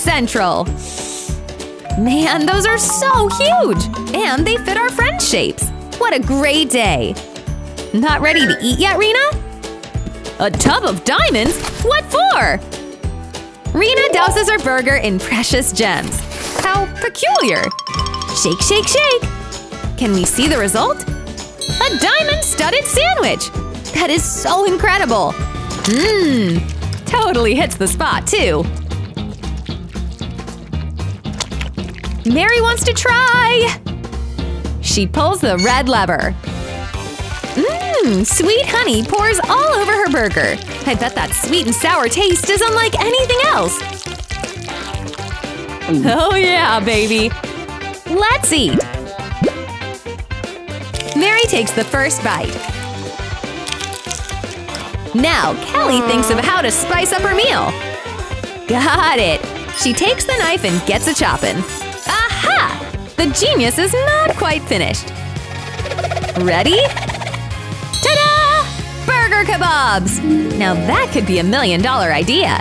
Central! Man, those are so huge! And they fit our friend shapes! What a great day! Not ready to eat yet, Rena? A tub of diamonds? What for? Rena douses her burger in precious gems. How peculiar! Shake, shake, shake! Can we see the result? A diamond-studded sandwich! That is so incredible! Mmm! Totally hits the spot, too! Mary wants to try! She pulls the red lever. Mmm, sweet honey pours all over her burger. I bet that sweet and sour taste is unlike anything else. Oh yeah, baby! Let's eat! Mary takes the first bite. Now, Kelly thinks of how to spice up her meal. Got it! She takes the knife and gets a chopping. Aha! The genius is not quite finished. Ready? Ta-da! Burger kebabs! Now that could be a million dollar idea.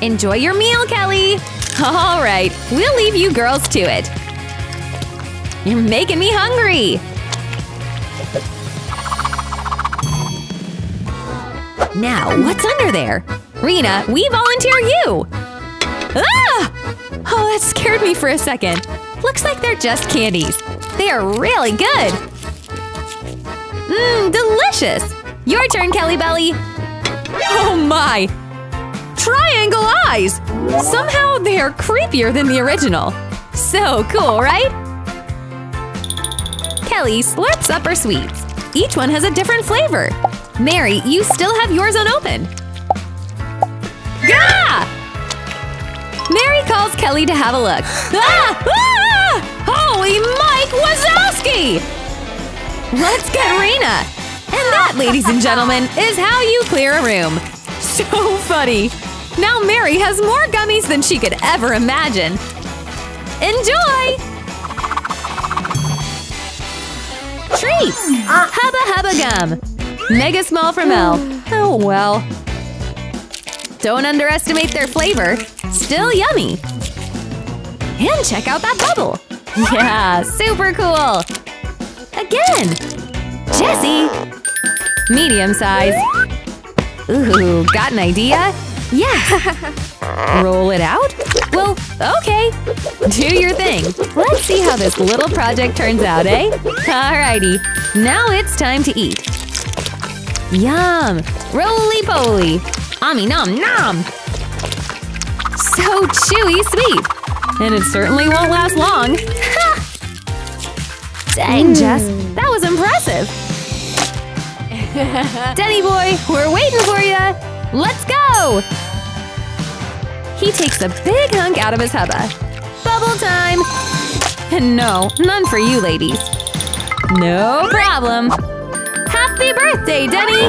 Enjoy your meal, Kelly! All right, we'll leave you girls to it. You're making me hungry! Now, what's under there? Rena, we volunteer you! Ah! Oh, that scared me for a second. Looks like they're just candies. They are really good! Mmm, delicious! Your turn, Kelly Belly! Oh my! Triangle eyes! Somehow they are creepier than the original. So cool, right? Kelly slurps up her sweets. Each one has a different flavor. Mary, you still have yours unopened. Gah! Mary calls Kelly to have a look. Ah! Ah! Holy Mike Wazowski! Let's get Rena! And that, ladies and gentlemen, is how you clear a room. So funny! Now Mary has more gummies than she could ever imagine. Enjoy! Treats! Hubba Bubba Gum! Mega small from Elle. Oh well. Don't underestimate their flavor. Still yummy. And check out that bubble. Yeah, super cool. Again. Jesse! Medium size. Ooh, got an idea? Yeah. Roll it out? Well, okay. Do your thing. Let's see how this little project turns out, eh? Alrighty. Now it's time to eat. Yum! Roly-poly! Ami nom nom! So chewy sweet! And it certainly won't last long! Dang, hmm. Jess! That was impressive! Denny boy, we're waiting for you! Let's go! He takes a big hunk out of his hubba. Bubble time! And no, none for you ladies. No problem! Happy birthday, Denny!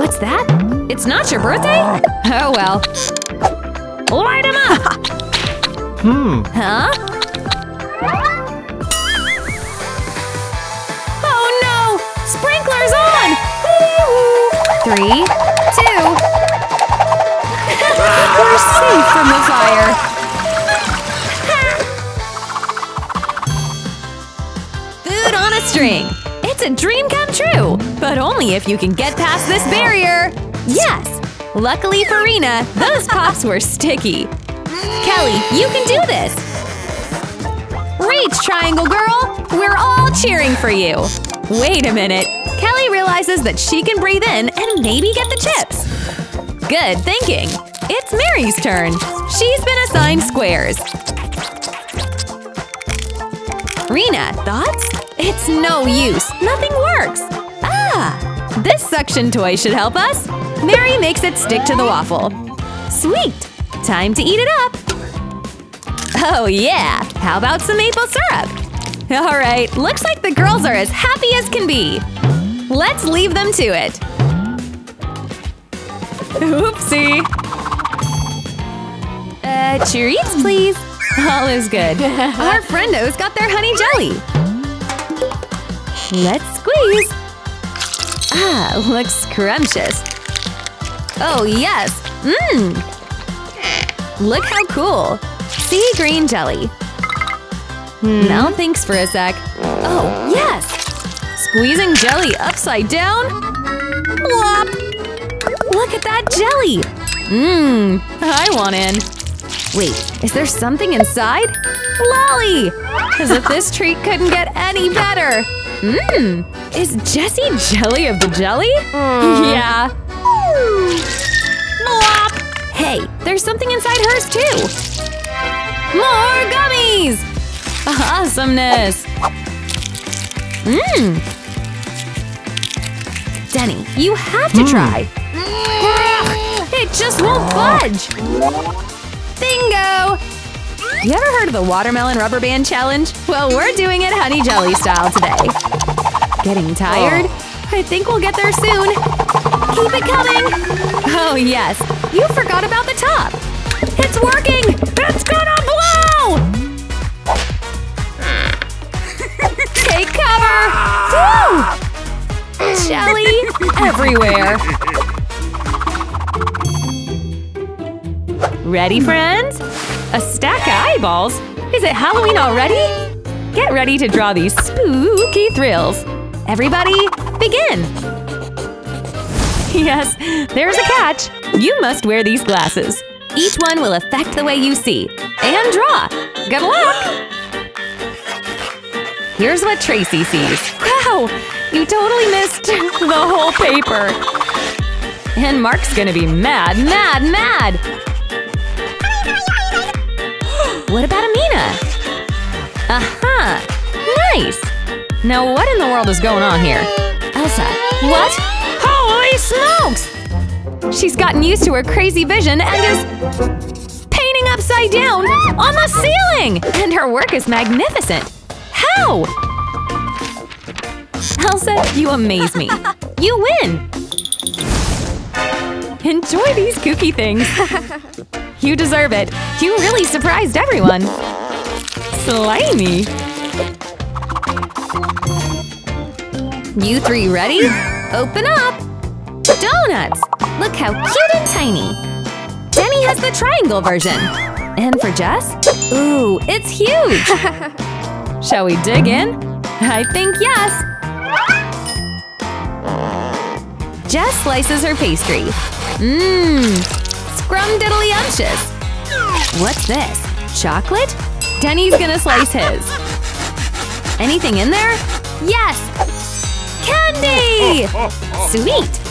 What's that? It's not your birthday? Oh well. Light him up! Hmm. Huh? Oh no! Sprinklers on! Three, two… We're safe from the fire! Food on a string! It's a dream come true! But only if you can get past this barrier! Yes! Luckily for Rena, those pops were sticky. Kelly, you can do this! Reach, Triangle Girl! We're all cheering for you! Wait a minute. Kelly realizes that she can breathe in and maybe get the chips. Good thinking. It's Mary's turn. She's been assigned squares. Rena, thoughts? It's no use. Nothing works. Ah! This suction toy should help us. Mary makes it stick to the waffle. Sweet! Time to eat it up! Oh yeah! How about some maple syrup? Alright, looks like the girls are as happy as can be. Let's leave them to it. Oopsie! Uh, Cheerios, please. All is good. Our friendos got their honey jelly. Let's squeeze. Ah, looks scrumptious. Oh yes! Mmm! Look how cool! Sea green jelly. Hmm. Mel thinks for a sec. Oh, yes! Squeezing jelly upside down? Plop! Look at that jelly! Mmm, I want in. Wait, is there something inside? Lolly! As if this treat couldn't get any better! Mmm, is Jessie jelly of the jelly? Mm. Yeah. There's something inside hers too! More gummies! Awesomeness! Mmm! Denny, you have to try! Mm. It just won't budge! Bingo! You ever heard of the watermelon rubber band challenge? Well, we're doing it honey jelly style today. Getting tired? I think we'll get there soon. Keep it coming! Oh yes, you forgot about the top! It's working! It's gonna blow! Take cover! Woo! Jelly everywhere! Ready, friends? A stack of eyeballs? Is it Halloween already? Get ready to draw these spooky thrills. Everybody, begin! Yes, there's a catch. You must wear these glasses. Each one will affect the way you see. And draw! Good luck! Here's what Tracy sees. Wow! You totally missed the whole paper! And Mark's gonna be mad, mad, mad! What about Amina? Uh -huh. Nice! Now what in the world is going on here? Elsa, what? Smokes! She's gotten used to her crazy vision and is painting upside down on the ceiling! And her work is magnificent! How? Elsa, you amaze me. You win! Enjoy these kooky things. You deserve it. You really surprised everyone. Slimy. You three ready? Open up! Donuts! Look how cute and tiny! Denny has the triangle version. And for Jess? Ooh, it's huge! Shall we dig in? I think yes! Jess slices her pastry. Mmm, Scrumdiddlyumptious! What's this? Chocolate? Denny's gonna slice his. Anything in there? Yes! Candy! Sweet!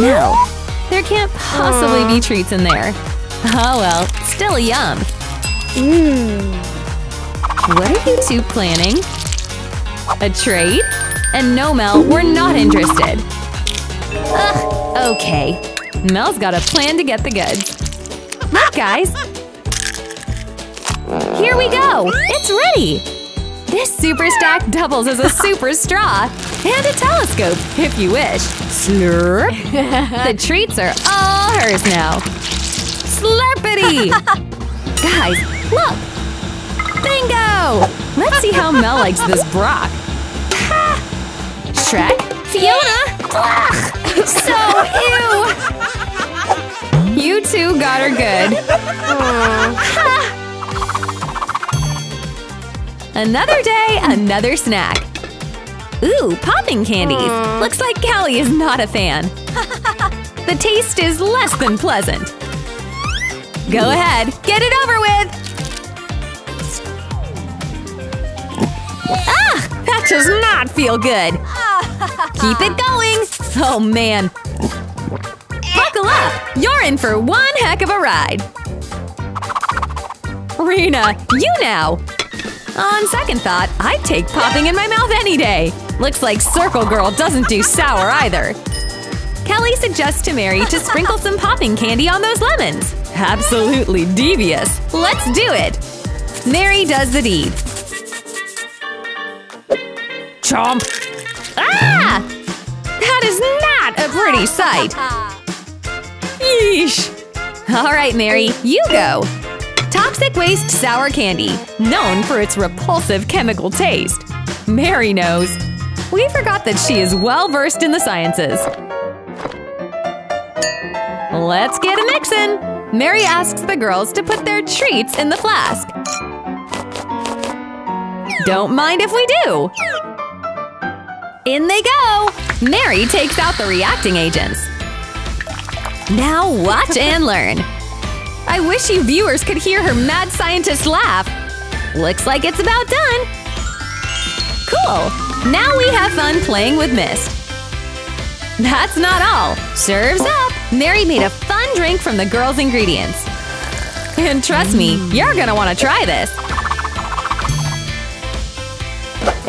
No, there can't possibly be treats in there. Oh well, still a yum. Mmm. What are you two planning? A trade? And no, Mel, we're not interested. Ugh, okay. Mel's got a plan to get the goods. Look, guys! Here we go! It's ready! This super stack doubles as a super straw and a telescope, if you wish. Slurp! the treats are all hers now. Slurpity! guys, look! Bingo! Let's see how Mel likes this Brock. Shrek? Fiona? Ugh, so ew! You two got her good. another day, another snack. Ooh, popping candies. Looks like Callie is not a fan. the taste is less than pleasant. Go ahead, get it over with! Ah! That does not feel good! Keep it going! Oh man, Buckle up! You're in for one heck of a ride! Rena, you now! On second thought, I'd take popping in my mouth any day! Looks like Circle Girl doesn't do sour either. Kelly suggests to Mary to sprinkle some popping candy on those lemons. Absolutely devious. Let's do it! Mary does the deed. Chomp! Ah! That is not a pretty sight! Yeesh! Alright, Mary, you go! Toxic Waste Sour Candy, known for its repulsive chemical taste. Mary knows. We forgot that she is well versed in the sciences. Let's get a mixin'! Mary asks the girls to put their treats in the flask. Don't mind if we do! In they go! Mary takes out the reacting agents. Now watch and learn. I wish you viewers could hear her mad scientist laugh. Looks like it's about done. Cool! Now we have fun playing with mist. That's not all. Serves up! Mary made a fun drink from the girls' ingredients. And trust me, you're gonna want to try this.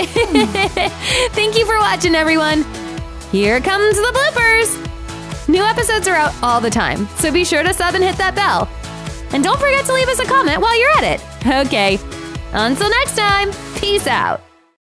Thank you for watching, everyone! Here comes the bloopers! New episodes are out all the time, so be sure to sub and hit that bell. And don't forget to leave us a comment while you're at it. Okay, until next time, peace out!